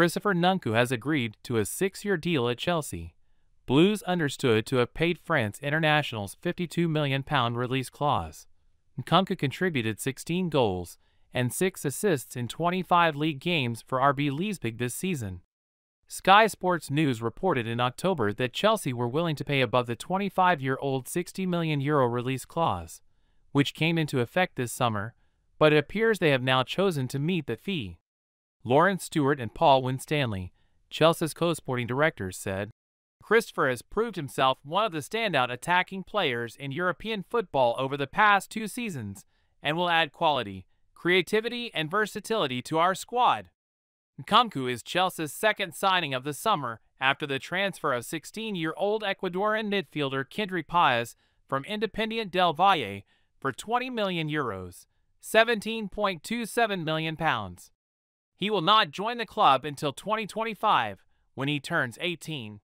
Christopher Nkunku has agreed to a six-year deal at Chelsea. Blues understood to have paid France International's £52 million release clause. Nkunku contributed 16 goals and 6 assists in 25 league games for RB Leipzig this season. Sky Sports News reported in October that Chelsea were willing to pay above the 25-year-old 60 million euro release clause, which came into effect this summer, but it appears they have now chosen to meet the fee. Laurence Stewart and Paul Winstanley, Chelsea's co-sporting directors, said, Christopher has proved himself one of the standout attacking players in European football over the past two seasons and will add quality, creativity, and versatility to our squad. Nkunku is Chelsea's second signing of the summer after the transfer of 16-year-old Ecuadorian midfielder Kendry Páez from Independiente del Valle for 20 million euros, 17.27 million pounds. He will not join the club until 2025 when he turns 18.